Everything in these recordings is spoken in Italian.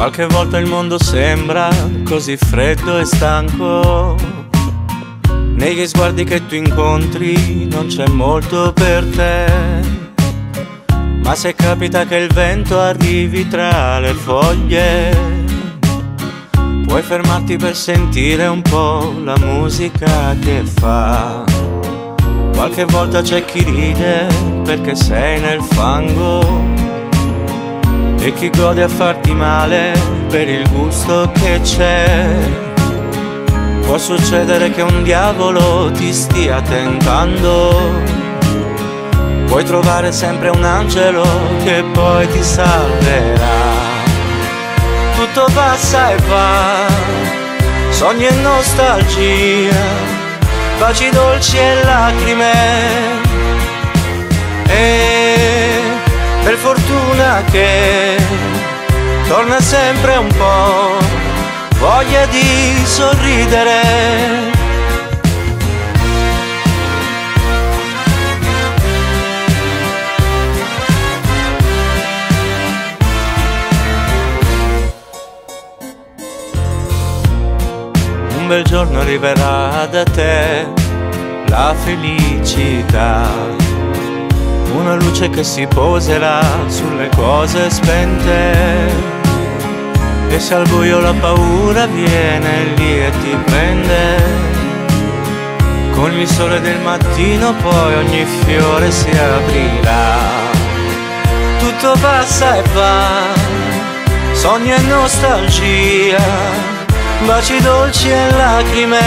Qualche volta il mondo sembra così freddo e stanco. Negli sguardi che tu incontri non c'è molto per te. Ma se capita che il vento arrivi tra le foglie, puoi fermarti per sentire un po' la musica che fa. Qualche volta c'è chi ride perché sei nel fango e chi gode a farti male per il gusto che c'è. Può succedere che un diavolo ti stia tentando. Puoi trovare sempre un angelo che poi ti salverà. Tutto passa e va, sogni e nostalgia, baci dolci e lacrime. Per fortuna che torna sempre un po' voglia di sorridere. Un bel giorno arriverà da te la felicità una luce che si poserà sulle cose spente. E se al buio la paura viene lì e ti prende. Con il sole del mattino poi ogni fiore si aprirà. Tutto passa e va, sogni e nostalgia, baci dolci e lacrime.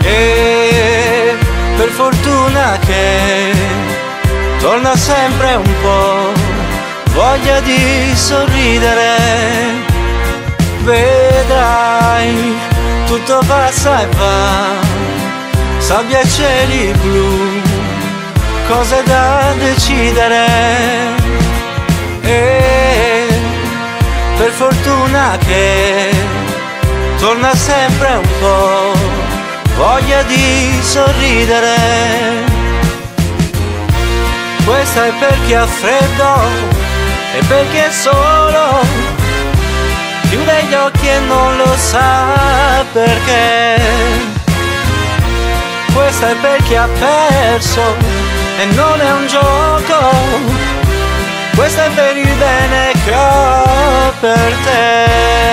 E per fortuna che torna sempre un po' voglia di sorridere. Vedrai, tutto passa e va, sabbia e cieli blu, cose da decidere. E per fortuna che torna sempre un po' voglia di sorridere. È per chi ha freddo e per chi è solo. Chiude gli occhi e non lo sa perché. Questa è per chi ha perso e non è un gioco. Questa è per il bene che ho per te.